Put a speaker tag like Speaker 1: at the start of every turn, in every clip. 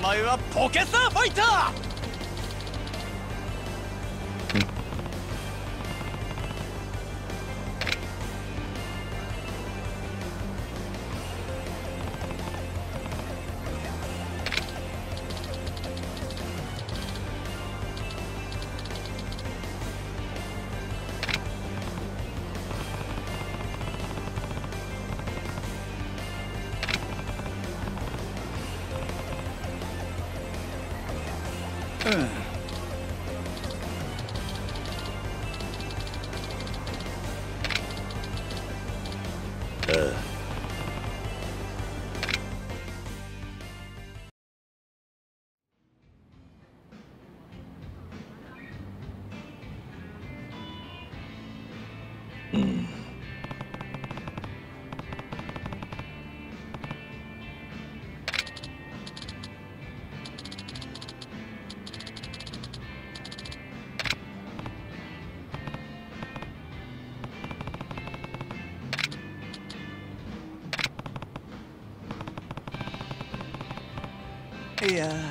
Speaker 1: 名前はポケサーファイターい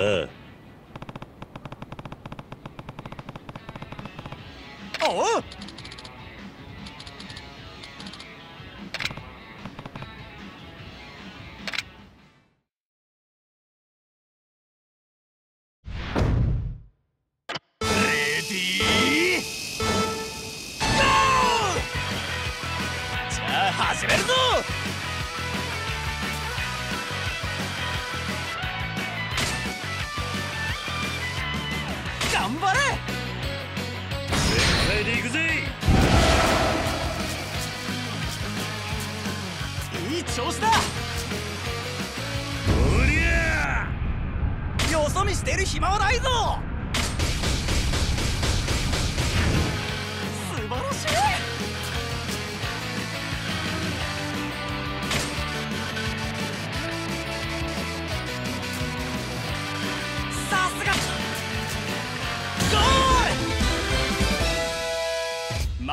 Speaker 1: Uh.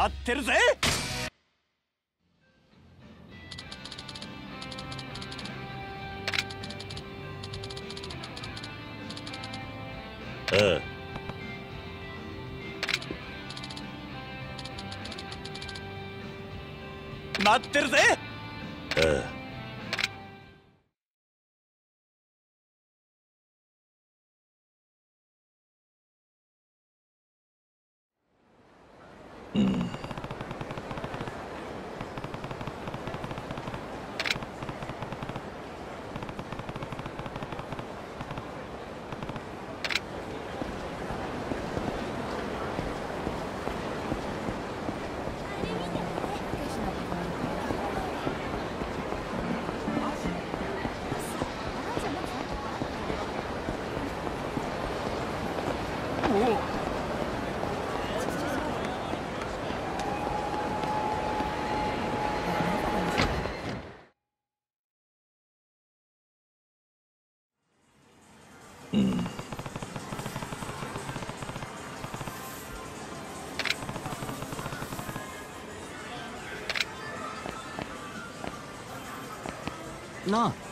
Speaker 1: 待ってるぜ。
Speaker 2: ああ
Speaker 1: ってるぜ。
Speaker 2: not.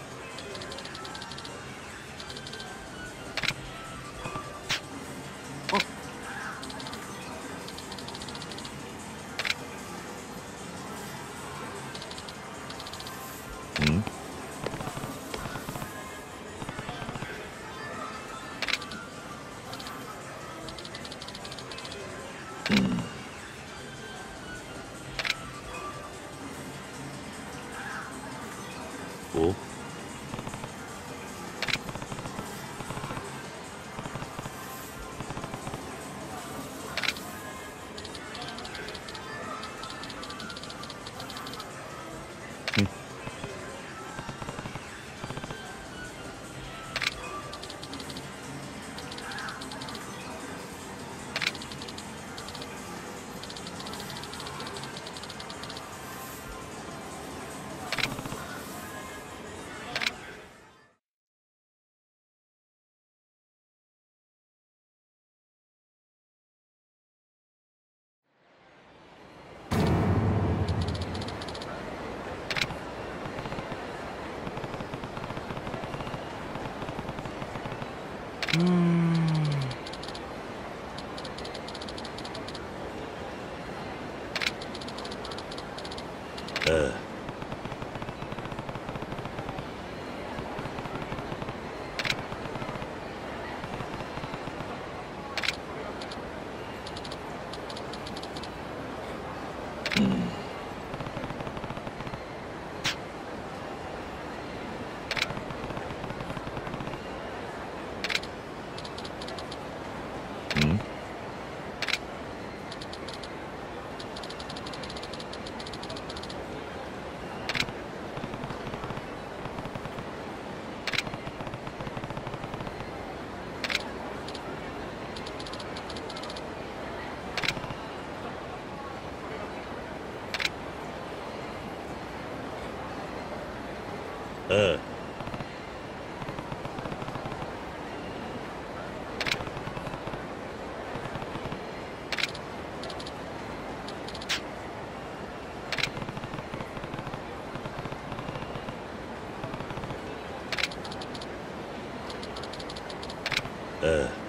Speaker 2: あ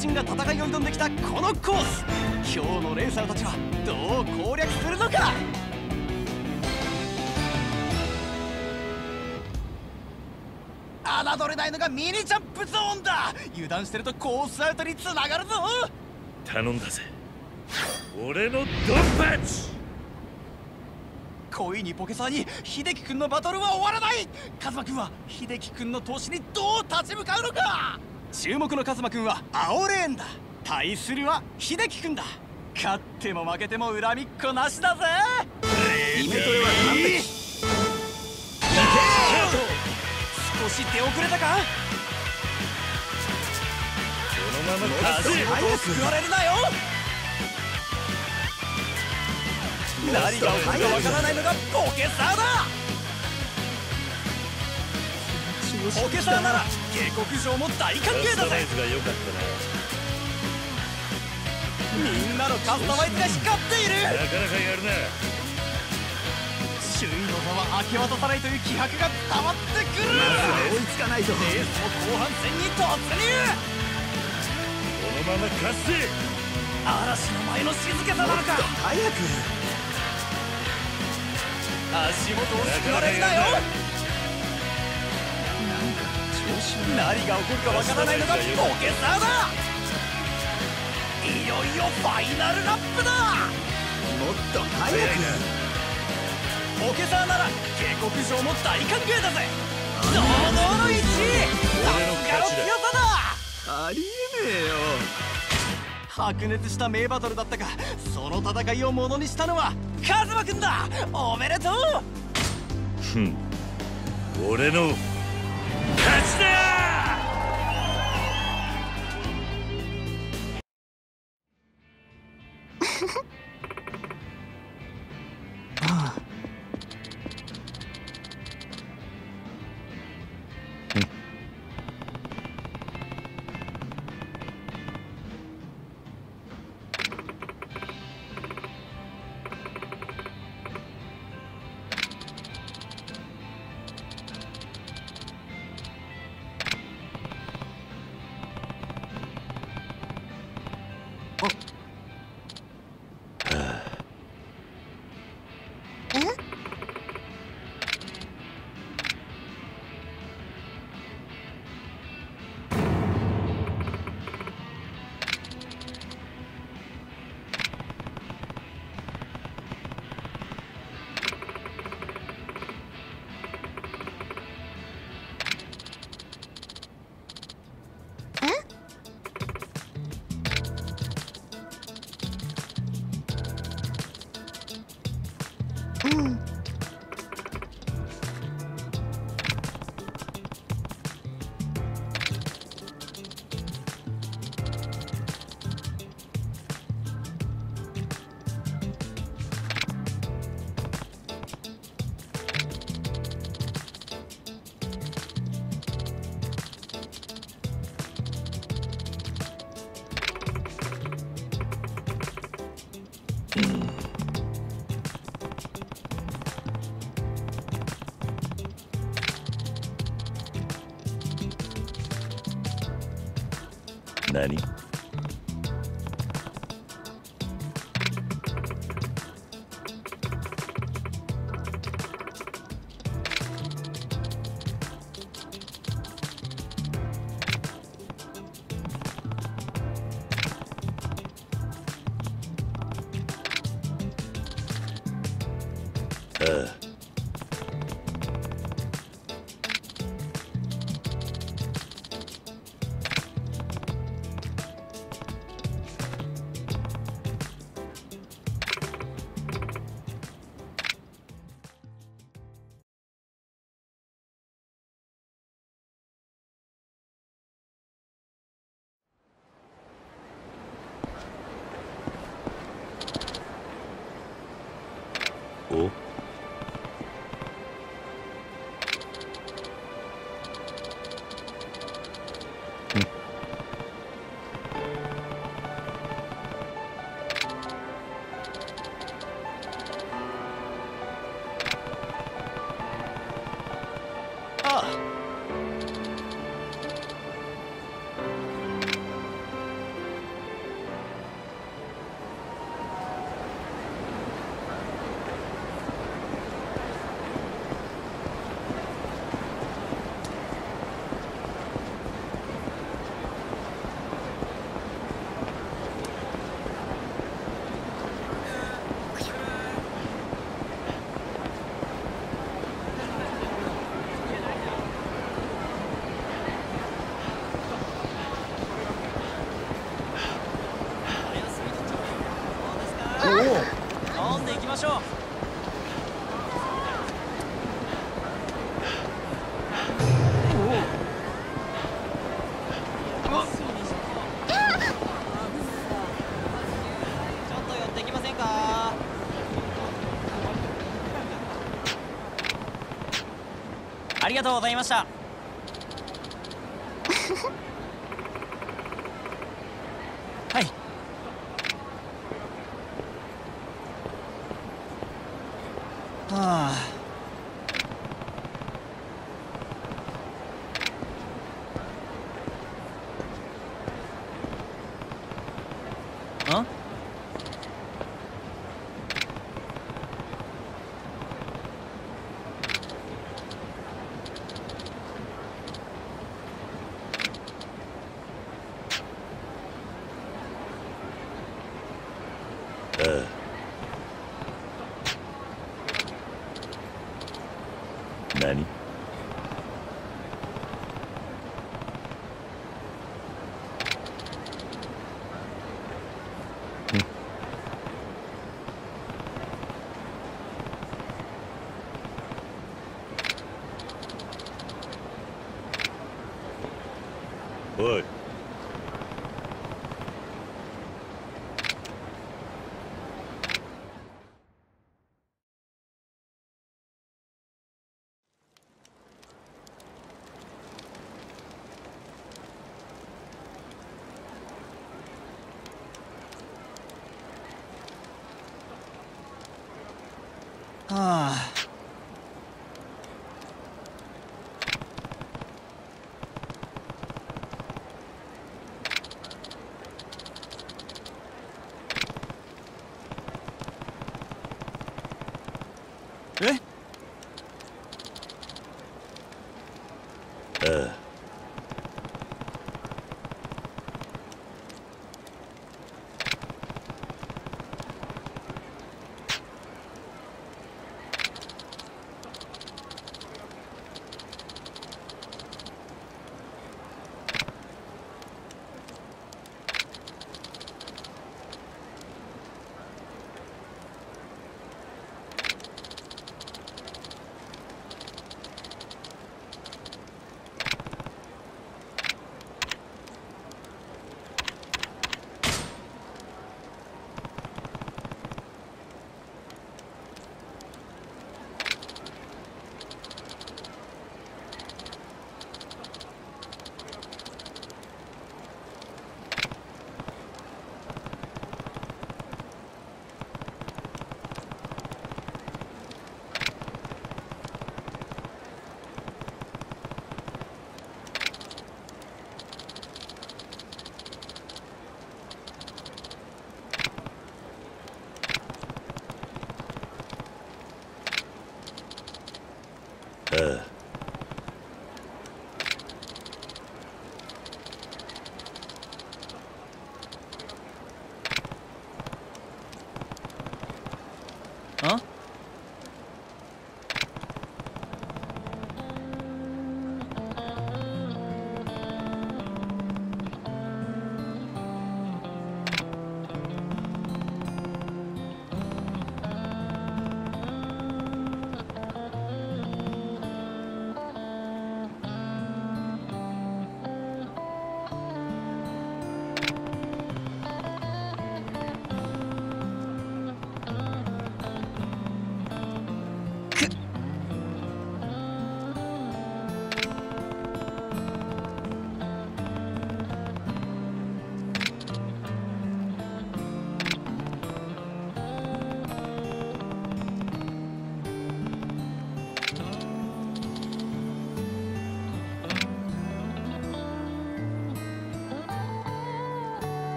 Speaker 1: のマシンが戦いを挑んできたこのコース。今日のレーサーたちはどう攻略するのか？侮れないのがミニジャンプゾーンだ！油断してるとコースアウトにつながるぞ！
Speaker 2: 頼んだぜ。俺のドンパッチ！
Speaker 1: 恋にポケサーに秀樹君のバトルは終わらない！カズマ君は秀樹君の投資にどう立ち向かうのか？注目のカズマ君は青レーンだ。対するは秀樹君だ。勝っても負けても恨みっこなしだぜ。イメトレは完璧少し出遅れたか？
Speaker 2: このまま勝つ
Speaker 1: 早く救われるなよ。何が起こるかわからないのがポケサーだ。ポケサーなら下克上も大歓迎だぜ。みんなのカスタマイズが光っている。
Speaker 2: ななかなかやるな。
Speaker 1: 首位の座は明け渡さないという気迫が伝わってくる。
Speaker 3: 追いつかないと
Speaker 1: レースも後半戦に突入。
Speaker 2: このまま勝つぜ。
Speaker 1: 嵐の前の静けさなのか。
Speaker 3: 早く。
Speaker 1: 足元を救われるなよ何が起こるかわからないのがポケサーだ。いよいよファイナルラップだ。
Speaker 3: もっと早く。
Speaker 1: ポケサーなら下克上も大歓迎だぜ。堂々の1位さすがの強さだ。
Speaker 3: ありえねえよ。
Speaker 1: 白熱した名バトルだったがその戦いをものにしたのはカズマくんだ。おめでとう。
Speaker 2: ふん。俺の勝ちだ何
Speaker 4: しょう。ありがとうございました。あ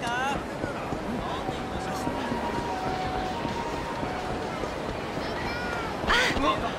Speaker 5: ます
Speaker 4: か？あ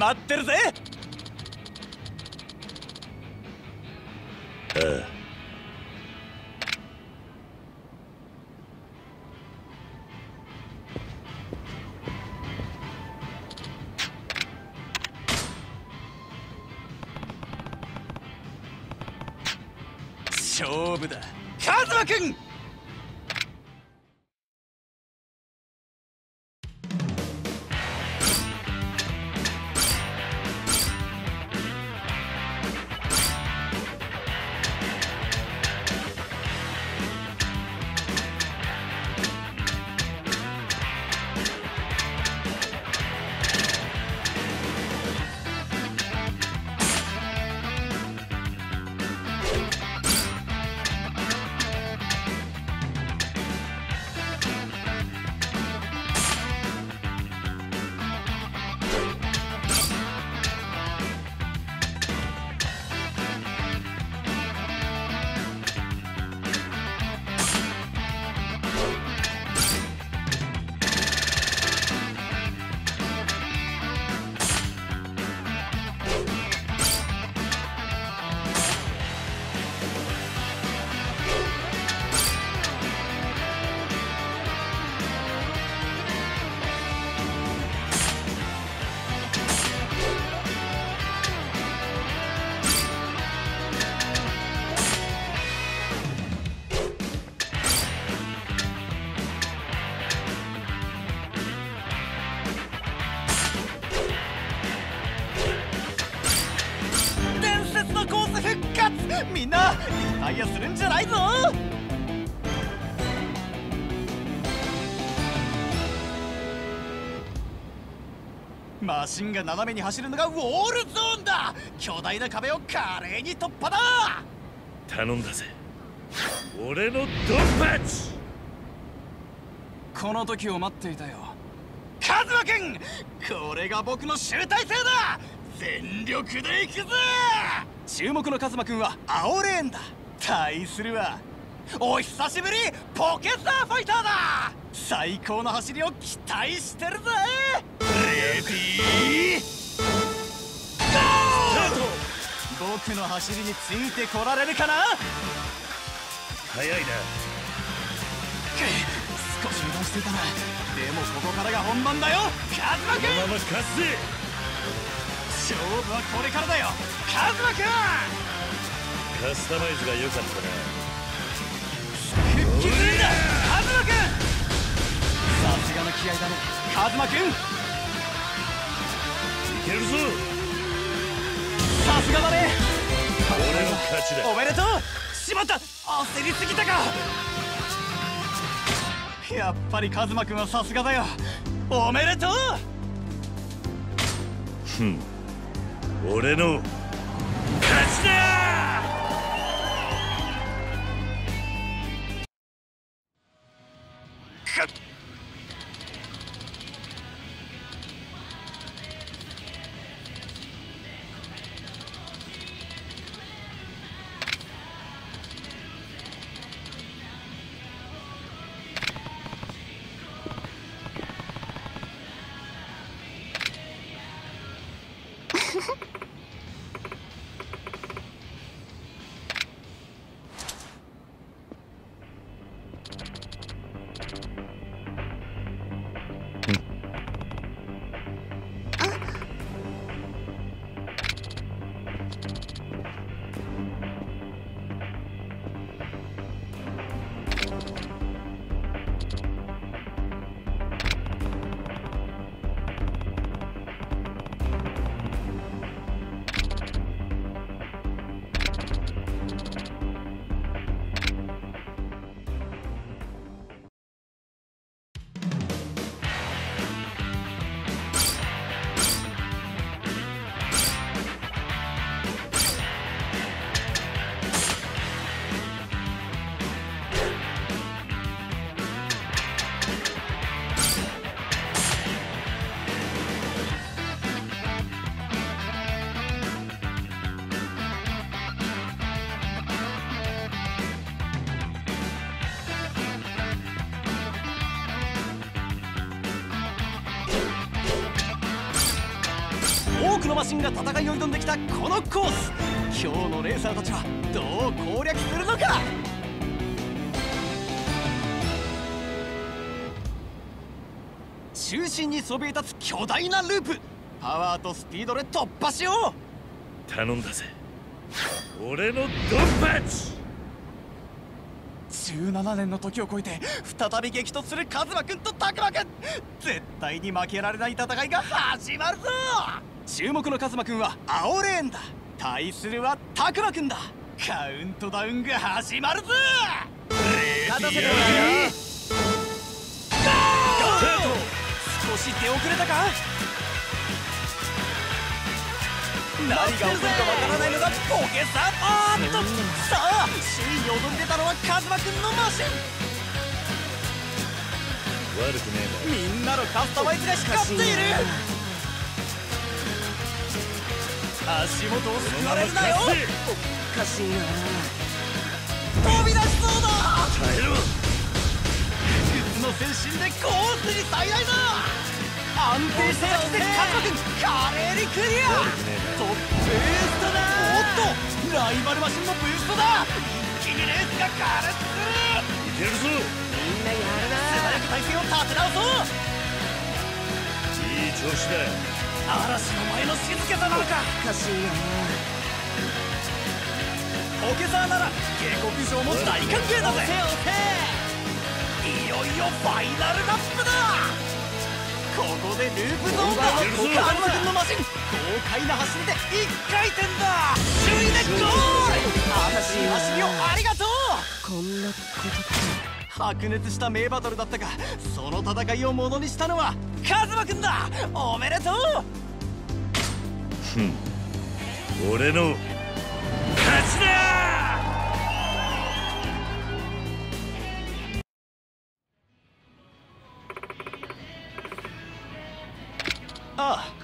Speaker 1: 待ってるぜ。マシンが斜めに走るのがウォールゾーンだ。巨大な壁を華麗に突破だ。
Speaker 2: 頼んだぜ。俺のドンパッチ。
Speaker 1: この時を待っていたよ。カズマくんこれが僕の集大成だ。全力で行くぜ。注目のカズマくんは青レーンだ。対するはお久しぶりポケサーファイターだ。最高の走りを期待してるぜ僕の走りについてこられるかな？
Speaker 2: 早いな。
Speaker 1: 少し油断していたな。でもここからが本番だよ。カズマくん！
Speaker 2: このまま勝つぜ
Speaker 1: 勝負はこれからだよ。カズマくん！
Speaker 2: カスタマイズが良かったな。
Speaker 1: 復帰するんだカズマくん！さすがの気合だね。カズマくん！
Speaker 2: いけるぞ
Speaker 1: さすがだね。
Speaker 2: 俺の勝ちだ。
Speaker 1: おめでとう。しまった。焦りすぎたか。やっぱりカズマくんはさすがだよ。おめでとう。
Speaker 2: ふん。俺の勝ちだ
Speaker 1: 多くのマシンが戦いを挑んできたこのコース。今日のレーサーたちはどう攻略するのか？中心にそびえ立つ巨大なループ。パワーとスピードで突破しよう。
Speaker 2: 頼んだぜ。俺のドンパッチ
Speaker 1: 17年の時を超えて再び激突するカズマくんとタクマくん。絶対に負けられない戦いが始まるぞ注目のカズマくんは青レーンだ。対するはタクマくんだ。カウントダウンが始まるぞ。
Speaker 3: 勝たせてもらうよ。
Speaker 1: 少し出遅れたか？何が起こるかわからないのがポケさんあーっと！さあ首位に躍り出たのはカズマくんのマシン。
Speaker 2: 悪くね
Speaker 1: みんなのカスタマイズが光っている足元を
Speaker 2: え
Speaker 1: 救われるなよ！
Speaker 3: おかしいな。
Speaker 1: 飛び出しそうだ。
Speaker 2: 耐えろ
Speaker 1: 靴の先進でコースに最大だ。安定した着地でカズマくん華麗にクリア。
Speaker 2: 悪くね
Speaker 1: トップブーストだおっとライバルマシンもブーストだ。一気にレースが加熱する。
Speaker 2: いけるぞ。
Speaker 3: みんなやるな。
Speaker 1: 素早く体勢を立て直そう。
Speaker 2: いい調子だ
Speaker 1: 嵐の前の静けさなのか。
Speaker 3: おかしいな
Speaker 1: ポケサーなら下克上も大歓迎だぜ。いよいよファイナルラップだ。ここでループゾーンだカズマ君のマシン豪快な走りで1回転だ。首位でゴール。熱い。走りをありがとう。
Speaker 3: こんなこと
Speaker 1: 白熱した名バトルだったがその戦いをものにしたのはカズマくんだ。おめでとう。
Speaker 2: ふん。俺の勝ちだ!
Speaker 1: あああ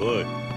Speaker 1: お